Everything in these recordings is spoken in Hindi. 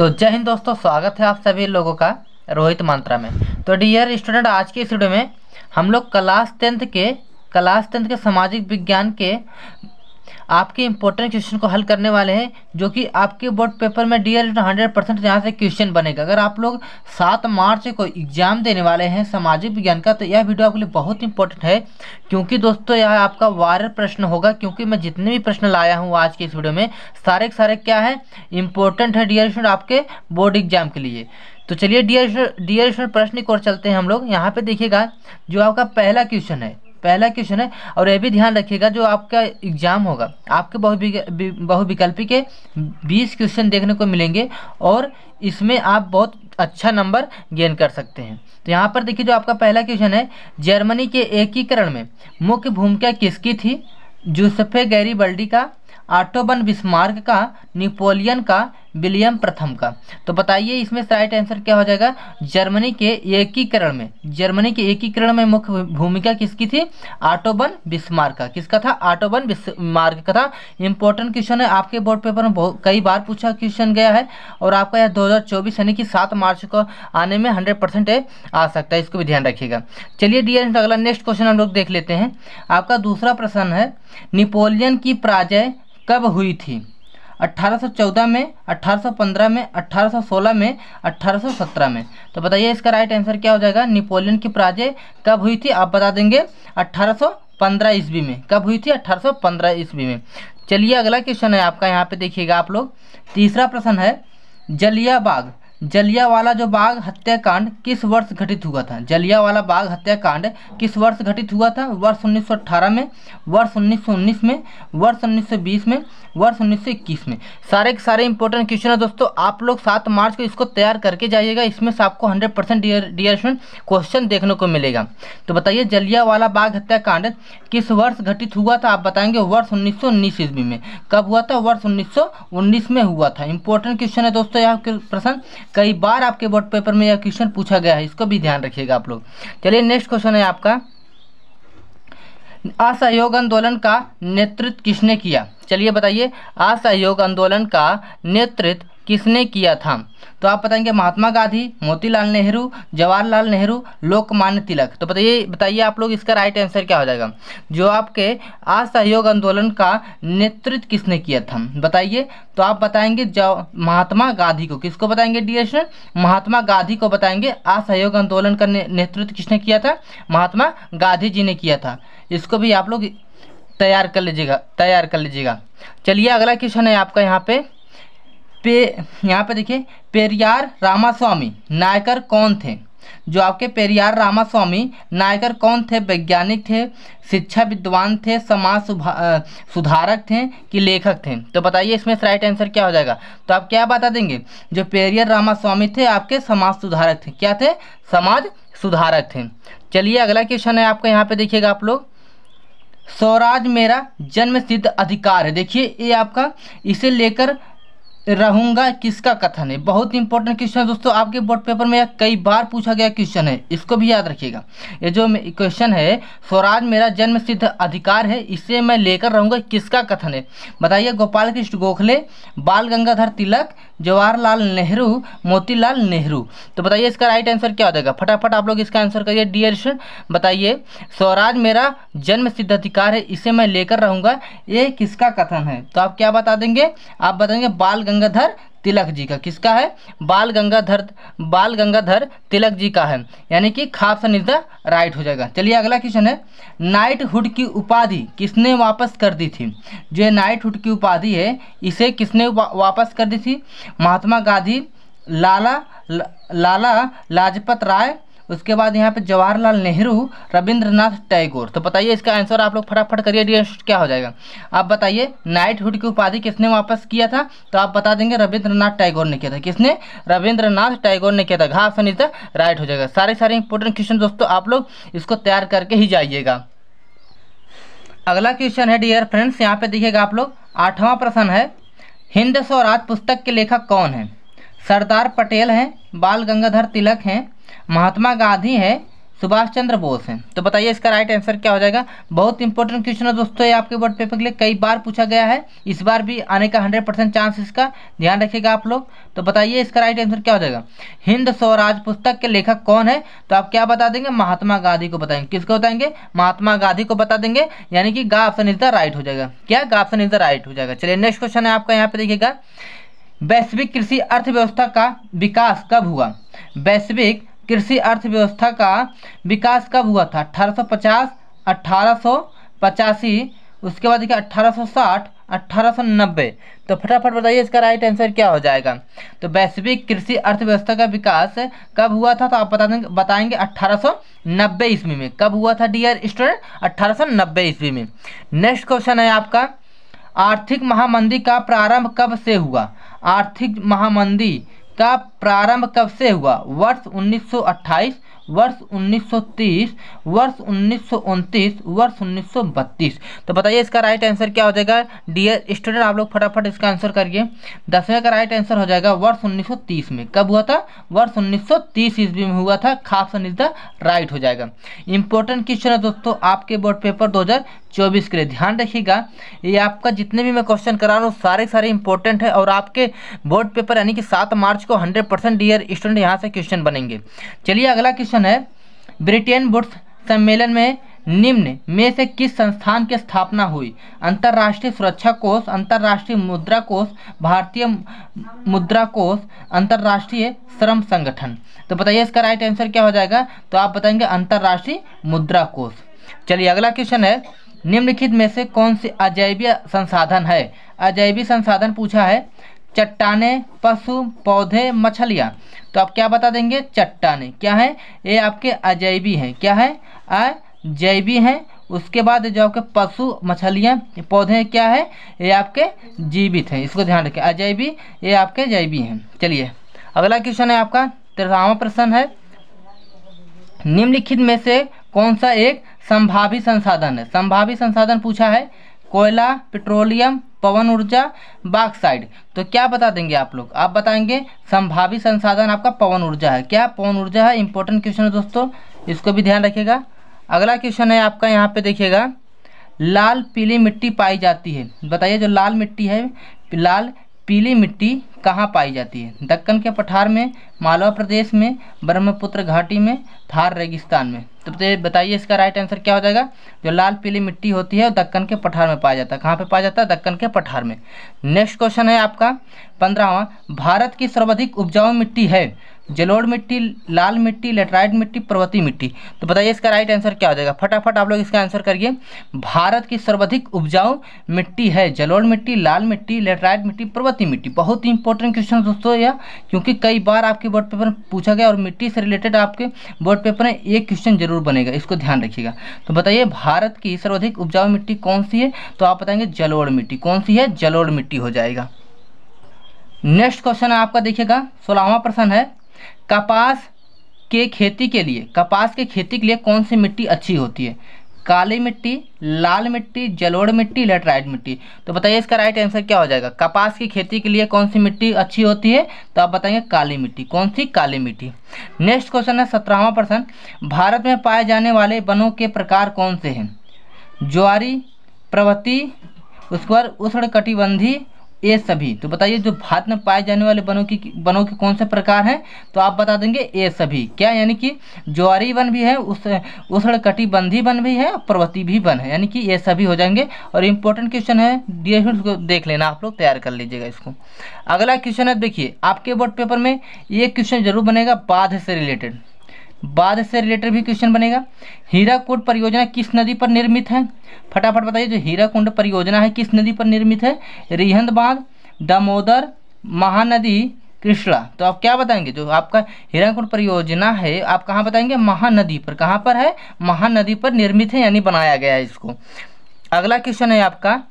तो जय हिंद दोस्तों, स्वागत है आप सभी लोगों का रोहित मंत्रा में। तो डियर स्टूडेंट आज के इस वीडियो में हम लोग क्लास टेंथ के क्लास टेंथ के सामाजिक विज्ञान के आपके इंपॉर्टेंट क्वेश्चन को हल करने वाले हैं, जो कि आपके बोर्ड पेपर में डी एल हंड्रेड परसेंट यहाँ से क्वेश्चन बनेगा। अगर आप लोग सात मार्च को एग्ज़ाम देने वाले हैं, सामाजिक विज्ञान का तो यह वीडियो आपके लिए बहुत इंपॉर्टेंट है। क्योंकि दोस्तों, यह आपका वायरल प्रश्न होगा, क्योंकि मैं जितने भी प्रश्न लाया हूँ आज के इस वीडियो में, सारे के सारे क्या है? इंपॉर्टेंट है डी आपके बोर्ड एग्ज़ाम के लिए। तो चलिए डी एल प्रश्न की ओर चलते हैं हम लोग। यहाँ पे देखिएगा, जो आपका पहला क्वेश्चन है पहला क्वेश्चन है, और यह भी ध्यान रखिएगा जो आपका एग्ज़ाम होगा। आपके बहुविकल्पी के बीस क्वेश्चन देखने को मिलेंगे, और इसमें आप बहुत अच्छा नंबर गेन कर सकते हैं। तो यहाँ पर देखिए जो आपका पहला क्वेश्चन है, जर्मनी के एकीकरण में मुख्य भूमिका किसकी थी? जूसफे गैरी बल्डी का आटोबन बिस्मार्क का, निपोलियन का विलियम प्रथम का। तो बताइए, इसमें राइट आंसर क्या हो जाएगा? जर्मनी के एकीकरण में। जर्मनी के एकीकरण में मुख्य भूमिका किसकी थी? आटोबन बिस्मार्क का। किसका था? आटोबन बिस्मार्क का था। इंपॉर्टेंट क्वेश्चन है। आपके बोर्ड पेपर में बहुत कई बार पूछा क्वेश्चन गया है और आपका यह दो हज़ार चौबीस यानी कि सात मार्च को आने में हंड्रेड परसेंट आ सकता है। इसको भी ध्यान रखिएगा। चलिए डी अगला नेक्स्ट क्वेश्चन हम लोग देख लेते हैं। आपका दूसरा प्रश्न है निपोलियन की पराजय कब हुई थी? 1814 में 1815 में 1816 में 1817 में। तो बताइए इसका राइट आंसर क्या हो जाएगा? निपोलियन की पराजय कब हुई थी? आप बता देंगे। 1815 ईस्वी में। कब हुई थी? 1815 ईस्वी में। चलिए अगला क्वेश्चन है आपका। यहाँ पे देखिएगा आप लोग। तीसरा प्रश्न है जलिया बाग जलियावाला जो बाग हत्याकांड किस वर्ष घटित हुआ था? जलियावाला बाग हत्याकांड किस वर्ष घटित हुआ था? वर्ष 1918 में, वर्ष 1919 में, वर्ष 1920 में, वर्ष 1921 में। सारे के सारे इंपॉर्टेंट क्वेश्चन है दोस्तों। आप लोग सात मार्च को इसको तैयार करके जाइएगा। इसमें से आपको हंड्रेड परसेंट डी क्वेश्चन देखने को मिलेगा। तो बताइए, जलियावाला बाग हत्याकांड किस वर्ष घटित हुआ था? आप बताएँगे, वर्ष उन्नीस सौ ईस्वी में। कब हुआ था? वर्ष उन्नीस सौ उन्नीस में हुआ था। इंपॉर्टेंट क्वेश्चन है दोस्तों, यहाँ प्रश्न। कई बार आपके बोर्ड पेपर में यह क्वेश्चन पूछा गया है, इसको भी ध्यान रखिएगा आप लोग। चलिए नेक्स्ट क्वेश्चन है आपका। असहयोग आंदोलन का नेतृत्व किसने किया? चलिए बताइए, असहयोग आंदोलन का नेतृत्व किसने किया था? तो आप बताएँगे महात्मा गांधी, मोतीलाल नेहरू, जवाहरलाल नेहरू, लोकमान्य तिलक। तो बताइए बताइए आप लोग इसका राइट आंसर क्या हो जाएगा? जो आपके असहयोग आंदोलन का नेतृत्व किसने किया था? बताइए। तो आप बताएँगे महात्मा गांधी को। किसको बताएँगे डी महात्मा गांधी को बताएँगे असहयोग आंदोलन का नेतृत्व किसने किया था? महात्मा गांधी जी ने किया था। इसको भी आप लोग तैयार कर लीजिएगा, तैयार कर लीजिएगा। चलिए, अगला क्वेश्चन है आपका यहाँ पे। पे, यहाँ पे देखिए, पेरियार रामास्वामी, नायकर कौन थे? जो आपके पेरियार रामास्वामी, नायकर कौन थे? वैज्ञानिक थे, शिक्षा विद्वान थे, समाज सुधारक थे कि लेखक थे? तो बताइए इसमें राइट आंसर क्या हो जाएगा? तो आप क्या बता देंगे? जो पेरियार रामास्वामी थे, आपके समाज सुधारक थे। क्या थे? समाज सुधारक थे। चलिए, अगला क्वेश्चन है आपका, यहाँ पे देखिएगा आप लोग। स्वराज मेरा जन्म सिद्ध अधिकार है। देखिए, ये आपका, इसे लेकर रहूँगा किसका कथन है? बहुत इंपॉर्टेंट क्वेश्चन है दोस्तों। आपके बोर्ड पेपर में कई बार पूछा गया क्वेश्चन है। इसको भी याद रखिएगा। ये जो क्वेश्चन है, स्वराज मेरा जन्म सिद्ध अधिकार है, इसे मैं लेकर रहूँगा किसका कथन है? बताइए गोपाल कृष्ण गोखले, बाल गंगाधर तिलक जवाहरलाल नेहरू, मोतीलाल नेहरू। तो बताइए इसका राइट आंसर क्या हो जाएगा? फटाफट आप लोग इसका आंसर करिए डियर स्टूडेंट बताइए, स्वराज मेरा जन्म सिद्ध अधिकार है, इसे मैं लेकर रहूँगा। ये किसका कथन है? तो आप क्या बता देंगे? आप बताएँगे बाल गंगाधर तिलक जी का। किसका है? बाल गंगाधर बाल गंगाधर तिलक जी का है। यानी कि खाप निर्दा राइट हो जाएगा। चलिए अगला क्वेश्चन है। नाइट हुड की उपाधि किसने वापस कर दी थी? जो नाइट हुड की उपाधि है, इसे किसने वापस कर दी थी? महात्मा गांधी, लाला लाला लाजपत राय उसके बाद यहाँ पे जवाहरलाल नेहरू, रविंद्रनाथ टैगोर। तो बताइए इसका आंसर आप लोग फटाफट करिए डी क्या हो जाएगा? आप बताइए नाइट हुड की उपाधि किसने वापस किया था? तो आप बता देंगे रविंद्रनाथ टैगोर ने किया था। किसने? रविंद्रनाथ टैगोर ने किया था। घास अनिता राइट हो जाएगा। सारे सारे इंपॉर्टेंट क्वेश्चन दोस्तों, आप लोग इसको तैयार करके ही जाइएगा। अगला क्वेश्चन है डियर फ्रेंड्स यहाँ पे देखिएगा आप लोग, आठवां प्रश्न है, हिंद स्वराज पुस्तक के लेखक कौन है? सरदार पटेल हैं, बाल गंगाधर तिलक हैं महात्मा गांधी है सुभाष चंद्र बोस हैं। तो बताइए इसका राइट आंसर क्या हो जाएगा? बहुत इंपॉर्टेंट क्वेश्चन है दोस्तों, ये आपके बोर्ड पेपर के लिए कई बार पूछा गया है। इस बार भी आने का हंड्रेड परसेंट चांस इसका। ध्यान रखिएगा आप लोग। तो बताइए इसका राइट आंसर क्या हो जाएगा? हिंद स्वराज पुस्तक के लेखक कौन है? तो आप क्या बता देंगे? महात्मा गांधी को बताएँगे। किसको बताएँगे? महात्मा गांधी को बता देंगे। यानी कि गा ऑप्शन इज़ द राइट हो जाएगा। क्या गा ऑप्शन इज़ द राइट हो जाएगा? चलिए नेक्स्ट क्वेश्चन है आपका, यहाँ पे देखिएगा। वैश्विक कृषि अर्थव्यवस्था का विकास कब हुआ? वैश्विक कृषि अर्थव्यवस्था का विकास कब हुआ था? 1850 1885 उसके बाद देखिए 1860 1890 तो फटाफट बताइए इसका राइट आंसर क्या हो जाएगा? तो वैश्विक कृषि अर्थव्यवस्था का विकास कब हुआ था? तो आप बता देंगे, बताएँगे 1890 ईस्वी में। कब हुआ था डियर स्टूडेंट 1890 ईस्वी में। नेक्स्ट क्वेश्चन है आपका। आर्थिक महामंदी का प्रारंभ कब से हुआ? आर्थिक महामंदी का प्रारंभ कब से हुआ? वर्ष 1928 वर्ष 1930 वर्ष उन्नीस वर्ष 1932 तो बताइए इसका राइट आंसर क्या हो जाएगा? डियर स्टूडेंट आप लोग फटाफट इसका आंसर करिए। दसवें का राइट आंसर हो जाएगा वर्ष 1930 में। कब हुआ था? वर्ष 1930 ईस्वी में हुआ था। खास इज़ द राइट हो जाएगा। इंपॉर्टेंट क्वेश्चन है दोस्तों, आपके बोर्ड पेपर दो चौबीस के लिए ध्यान रखिएगा। ये आपका जितने भी मैं क्वेश्चन करा रहा हूँ, सारे सारे इंपॉर्टेंट है और आपके बोर्ड पेपर यानी कि सात मार्च को हंड्रेड परसेंट डियर स्टूडेंट यहाँ से क्वेश्चन बनेंगे। चलिए अगला क्वेश्चन है। ब्रिटेन बुड्स सम्मेलन में निम्न, में से किस संस्थान की स्थापना हुई? अंतर्राष्ट्रीय सुरक्षा कोष, अंतर्राष्ट्रीय मुद्रा कोष, भारतीय मुद्रा कोष, अंतर्राष्ट्रीय श्रम संगठन। तो बताइए इसका राइट आंसर क्या हो जाएगा? तो आप बताएँगे अंतर्राष्ट्रीय मुद्रा कोष। चलिए अगला क्वेश्चन है। निम्नलिखित में से कौन से अजैबीय संसाधन है? अजैबी संसाधन पूछा है, चट्टाने, पशु, पौधे, मछलियाँ। तो आप क्या बता देंगे? चट्टाने। क्या है? ये आपके अजैबी हैं। क्या है? अजैबी हैं। उसके बाद जो आपके पशु, मछलियाँ, पौधे क्या है? ये आपके जीवित हैं। इसको ध्यान रखें। अजैबी ये आपके जैबी हैं। चलिए, अगला क्वेश्चन है आपका। तेरहवा प्रश्न है। निम्नलिखित में से कौन सा एक संभावी संसाधन है। संभावी संसाधन पूछा है, कोयला, पेट्रोलियम, पवन ऊर्जा बाक्साइड तो क्या बता देंगे आप लोग? आप बताएँगे, संभावी संसाधन आपका पवन ऊर्जा है। क्या पवन ऊर्जा है? इंपॉर्टेंट क्वेश्चन है दोस्तों। इसको भी ध्यान रखिएगा। अगला क्वेश्चन है आपका, यहाँ पे देखिएगा। लाल पीली मिट्टी पाई जाती है। बताइए, जो लाल मिट्टी है, लाल पीली मिट्टी कहाँ पाई जाती है? दक्कन के पठार में, मालवा प्रदेश में, ब्रह्मपुत्र घाटी में, थार रेगिस्तान में। तो बताइए इसका राइट आंसर क्या हो जाएगा? जो लाल पीली मिट्टी होती है, वो दक्कन के पठार में पाया जाता है। कहाँ पे पाया जाता है? दक्कन के पठार में। नेक्स्ट क्वेश्चन है आपका। पंद्रहवा, भारत की सर्वाधिक उपजाऊ मिट्टी है। जलोढ़ मिट्टी, लाल मिट्टी, लेटराइट मिट्टी, पर्वतीय मिट्टी। तो बताइए इसका राइट आंसर क्या हो जाएगा? फटाफट आप लोग इसका आंसर करिए। भारत की सर्वाधिक उपजाऊ मिट्टी है जलोड़ मिट्टी, लाल मिट्टी, लेटराइट मिट्टी, पर्वतीय मिट्टी। बहुत ही इंपॉर्टेंट क्वेश्चन दोस्तों यह, क्योंकि कई बार आपके बोर्ड पेपर में पूछा गया और मिट्टी से रिलेटेड आपके बोर्ड पेपर में एक क्वेश्चन ज़रूर बनेगा, इसको ध्यान रखिएगा। तो बताइए भारत की सर्वाधिक उपजाऊ मिट्टी कौन सी है? तो आप बताएँगे जलोड़ मिट्टी। कौन सी है? जलोड़ मिट्टी हो जाएगा। नेक्स्ट क्वेश्चन आपका देखिएगा, सोलहवा प्रश्न है कपास के खेती के लिए, कपास के खेती के लिए कौन सी मिट्टी अच्छी होती है? काली मिट्टी, लाल मिट्टी, जलोढ़ मिट्टी लेटराइट मिट्टी? तो बताइए इसका राइट आंसर क्या हो जाएगा? कपास की खेती के लिए कौन सी मिट्टी अच्छी होती है? तो आप बताएँगे काली मिट्टी। कौन सी? काली मिट्टी। नेक्स्ट क्वेश्चन है सत्रहवा प्रश्न। भारत में पाए जाने वाले वनों के प्रकार कौन से हैं? ज्वारी प्रवती उसके बाद उष्ण कटिबंधी ये सभी। तो बताइए, जो भारत में पाए जाने वाले वनों की, वनों के कौन से प्रकार हैं? तो आप बता देंगे ये सभी। क्या यानी कि ज्वारी वन भी है, उस उष्ण कटिबंधी वन भी है पर्वतीय भी वन है। यानी कि ये सभी हो जाएँगे। और इम्पोर्टेंट क्वेश्चन है डी एस को देख लेना, आप लोग तैयार कर लीजिएगा इसको। अगला क्वेश्चन है, देखिए, आपके बोर्ड पेपर में ये क्वेश्चन ज़रूर बनेगा, बाध से रिलेटेड बाद से रिलेटेड भी क्वेश्चन बनेगा। हीराकुंड परियोजना किस नदी पर निर्मित है? फटाफट बताइए, जो हीराकुंड परियोजना है, किस नदी पर निर्मित है? रिहंद बाँध दामोदर, महानदी, कृष्णा। तो आप क्या बताएँगे? जो आपका हीराकुंड परियोजना है, आप कहाँ बताएँगे? महानदी पर। कहाँ पर है? महानदी पर निर्मित है, यानी बनाया गया है इसको। अगला क्वेश्चन है आपका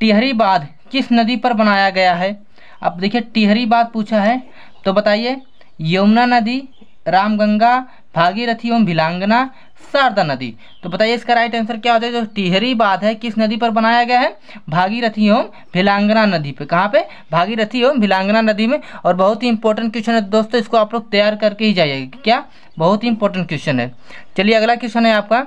टिहरी बाँध किस नदी पर बनाया गया है? आप देखिए टिहरी बाँध पूछा है तो बताइए, यमुना नदी रामगंगा, भागीरथी एवं भिलांगना, शारदा नदी। तो बताइए, इसका राइट आंसर क्या होता है? जो टिहरी बाँध है, किस नदी पर बनाया गया है? भागीरथी एवं भिलांगना नदी पे। कहाँ पे? भागीरथी एवं भिलांगना नदी में। और बहुत ही इंपॉर्टेंट क्वेश्चन है दोस्तों, इसको आप लोग तैयार करके ही जाइएगा। क्या? बहुत ही इंपॉर्टेंट क्वेश्चन है। चलिए, अगला क्वेश्चन है आपका।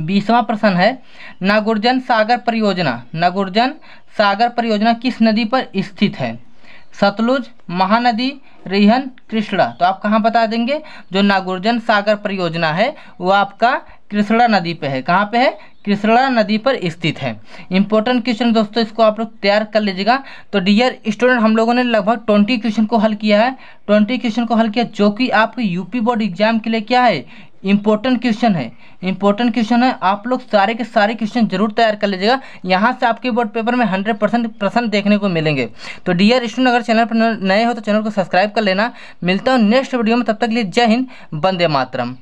बीसवा प्रश्न है, नागुर्जन सागर परियोजना। नागुर्जन सागर परियोजना किस नदी पर स्थित है? सतलुज, महानदी, रिहन, कृष्णा। तो आप कहाँ बता देंगे? जो नागुर्जन सागर परियोजना है, वो आपका कृष्णा नदी पे है। कहाँ पे है? कृष्णा नदी पर स्थित है। इंपॉर्टेंट क्वेश्चन दोस्तों, इसको आप लोग तैयार कर लीजिएगा। तो डियर स्टूडेंट हम लोगों ने लगभग ट्वेंटी क्वेश्चन को हल किया है। ट्वेंटी क्वेश्चन को हल किया, जो कि आपके यूपी बोर्ड एग्ज़ाम के लिए क्या है। इंपॉर्टेंट क्वेश्चन है। इंपॉर्टेंट क्वेश्चन है, आप लोग सारे के सारे क्वेश्चन ज़रूर तैयार कर लीजिएगा। यहाँ से आपके बोर्ड पेपर में हंड्रेड परसेंट प्रश्न देखने को मिलेंगे। तो डियर स्टूडेंट अगर चैनल पर नए हो तो चैनल को सब्सक्राइब कर लेना। मिलता हूँ नेक्स्ट वीडियो में, तब तक लिए जय हिंद बंदे मातरम।